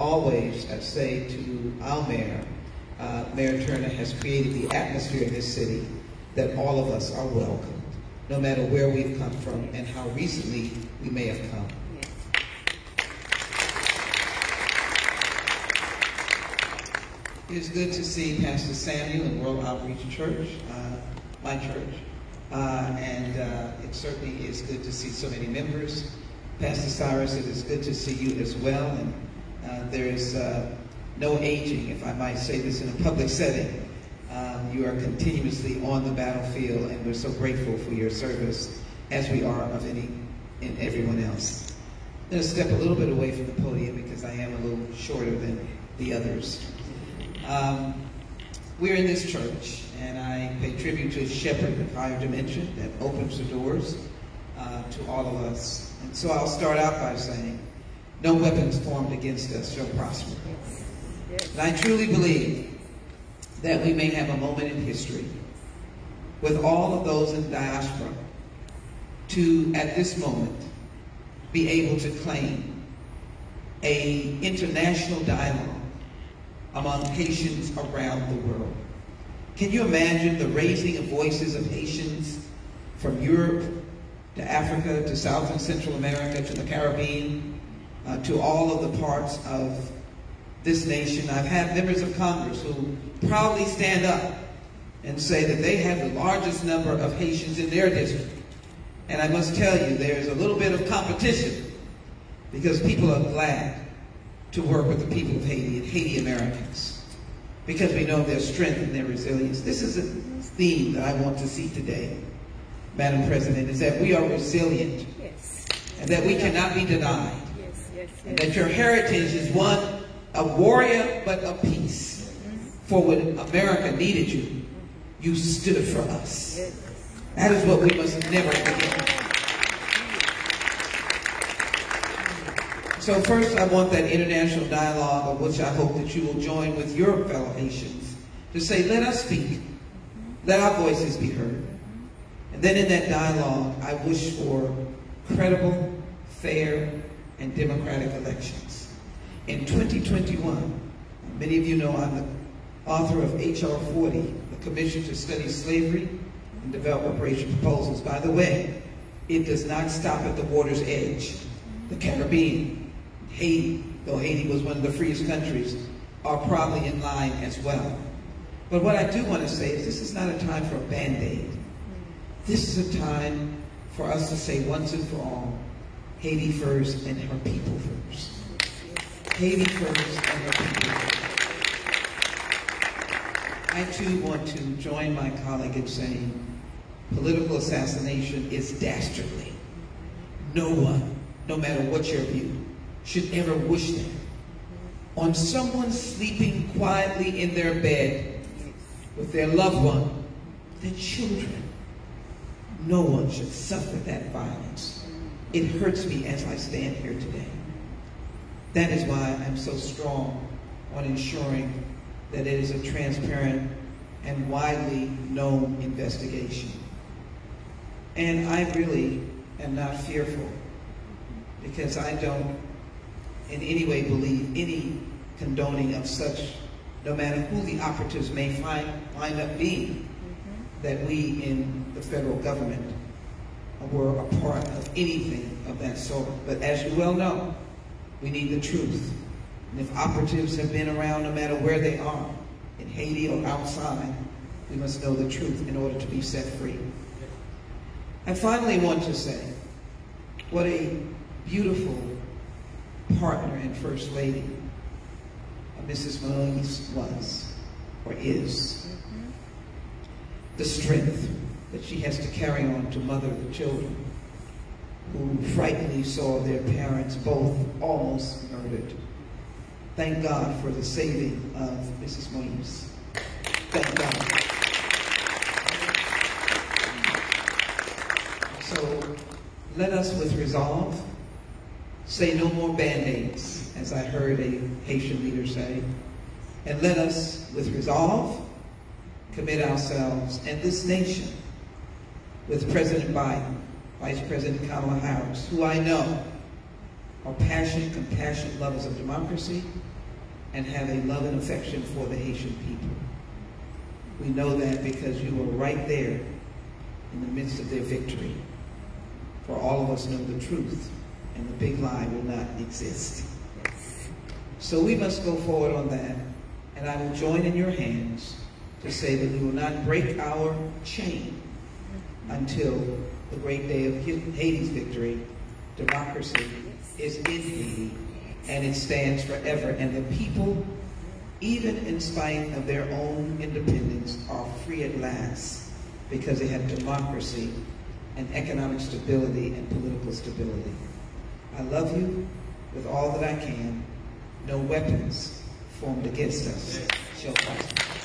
always I say to our mayor, uh, Mayor Turner has created the atmosphere in this city that all of us are welcome, no matter where we've come from and how recently we may have come. It's good to see Pastor Samuel in World Outreach Church, uh, my church. Uh, and uh, it certainly is good to see so many members. Pastor Cyrus, it is good to see you as well. And uh, there is uh, no aging, if I might say this in a public setting. Um, you are continuously on the battlefield, and we're so grateful for your service, as we are of any and everyone else. I'm going to step a little bit away from the podium because I am a little shorter than the others. Um, we're in this church, and I pay tribute to a shepherd of higher dimension that opens the doors uh, to all of us. And so I'll start out by saying, no weapons formed against us shall prosper. And I truly believe that we may have a moment in history with all of those in diaspora to, at this moment, be able to claim a international dialogue among Haitians around the world. Can you imagine the raising of voices of Haitians from Europe to Africa to South and Central America to the Caribbean uh, to all of the parts of this nation? I've had members of Congress who proudly stand up and say that they have the largest number of Haitians in their district. And I must tell you, there's a little bit of competition because people are glad to work with the people of Haiti and Haiti Americans because we know their strength and their resilience. This is a theme that I want to see today, Madam President, is that we are resilient yes. and that we cannot be denied. That your heritage is one, a warrior, but a peace. For when America needed you, you stood for us. That is what we must never forget. So first, I want that international dialogue, of which I hope that you will join with your fellow Haitians, to say, let us speak. Let our voices be heard. And then in that dialogue, I wish for credible, fair, and democratic elections. In 2021, many of you know I'm the author of H.R. 40, the Commission to Study Slavery and Develop Reparation Proposals. By the way, it does not stop at the water's edge. The Caribbean, Haiti, though Haiti was one of the freest countries, are probably in line as well. But what I do want to say is this is not a time for a band-aid. This is a time for us to say once and for all, Haiti first and her people first. Haiti first and her people first. I too want to join my colleague in saying political assassination is dastardly. No one, no matter what your view, should ever wish that on someone sleeping quietly in their bed with their loved one, their children. No one should suffer that violence. It hurts me as I stand here today. That is why I'm so strong on ensuring that it is a transparent and widely known investigation. And I really am not fearful because I don't in any way believe any condoning of such, no matter who the operatives may find, wind up being, mm -hmm. that we in the federal government were a part of anything of that sort. But as you well know, we need the truth. And if operatives have been around, no matter where they are, in Haiti or outside, we must know the truth in order to be set free. I finally want to say what a beautiful partner and First Lady Mrs. Moise was or is. Mm-hmm. The strength that she has to carry on to mother the children who frighteningly saw their parents both almost murdered. Thank God for the saving of Mrs. Moise. Thank God. So let us with resolve Say no more band-aids, as I heard a Haitian leader say. And let us, with resolve, commit ourselves and this nation with President Biden, Vice President Kamala Harris, who I know are passionate, compassionate lovers of democracy and have a love and affection for the Haitian people. We know that because you were right there in the midst of their victory. For all of us know the truth, and the big lie will not exist. So we must go forward on that, and I will join in your hands to say that we will not break our chain until the great day of Haiti's victory. Democracy is in Haiti, and it stands forever. And the people, even in spite of their own independence, are free at last because they have democracy and economic stability and political stability. I love you with all that I can. No weapons formed against us shall prosper.